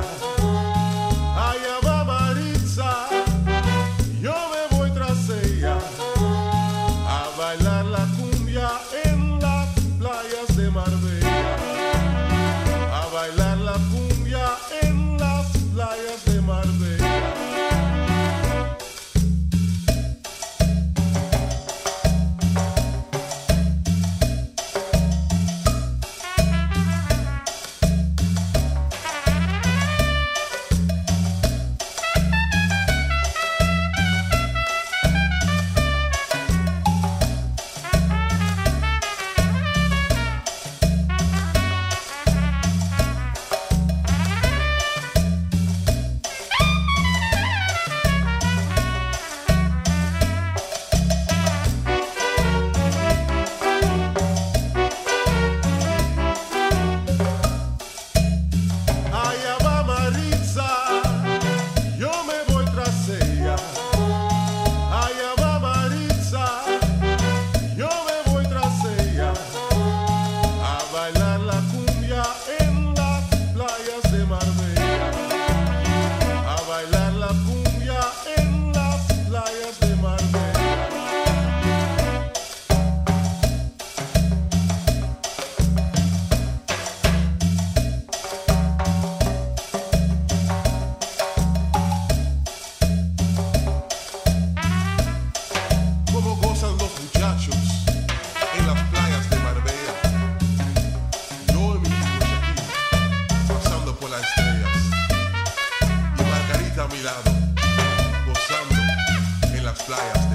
거야 la estrella. Y Margarita a mi lado, gozando en las playas.